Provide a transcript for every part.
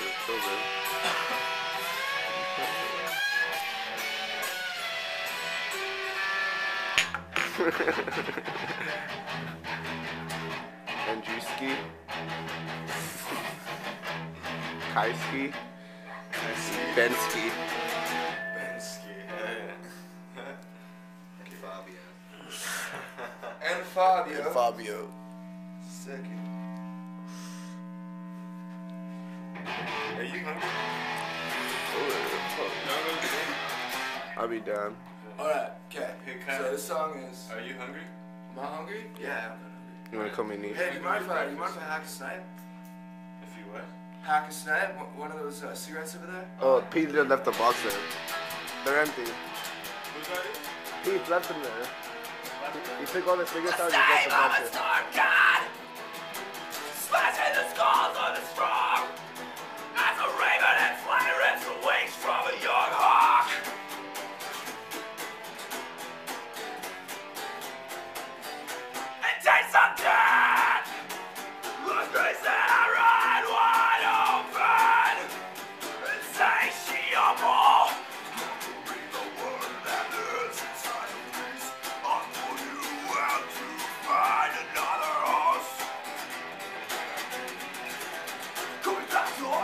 Andrewski. Kaiski. Bensky. Bensky. Bensky. Fabio. and Fabio. And Fabio. Second. Are you hungry? I'll be down. Alright, okay. Hey, can So I- this song is. Are you hungry? Am I hungry? Yeah, I'm hungry. You wanna come and eat? Hey, do you mind if I, do you mind if I hack a snipe? If you what? Hack a snipe? One- One of those uh, cigarettes over there? Oh, Pete just left the box there. They're empty. Who's that? is? Pete left them there. He took all the cigarettes out and just left the box there.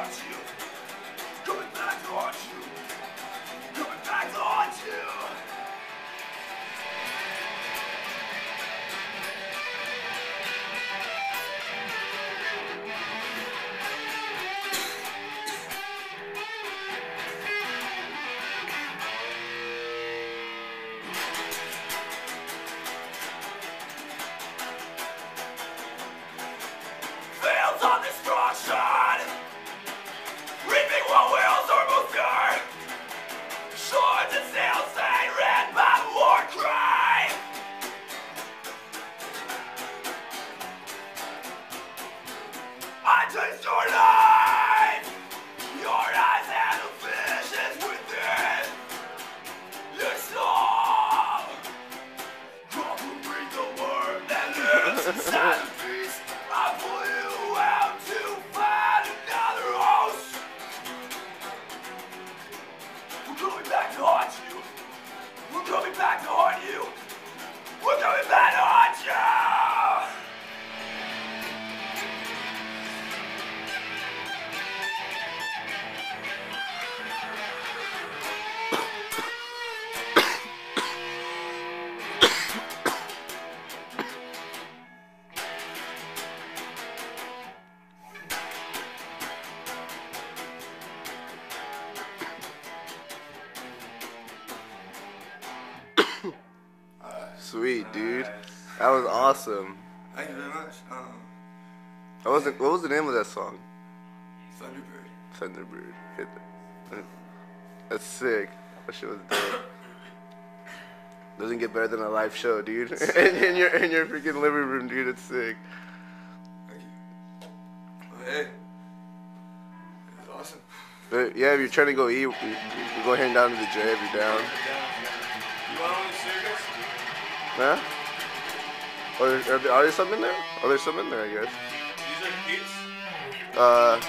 Haunt you. Coming back to haunt you. Coming back to haunt you. Fields of destruction. I taste Sweet, dude. That was awesome. Thank you very much. Um, What was, the, what was the name of that song? Thunderbird. Thunderbird. Hit that. That's sick. That shit was dope. Doesn't get better than a live show, dude. in, in your in your freaking living room, dude. It's sick. Thank you. Well, hey. It was awesome. But yeah, if you're trying to go eat, you, you go heading down to the J if you're down. Huh? Or are there, are there some in there? Oh, there's some in there, I guess. These are Pete's. Uh,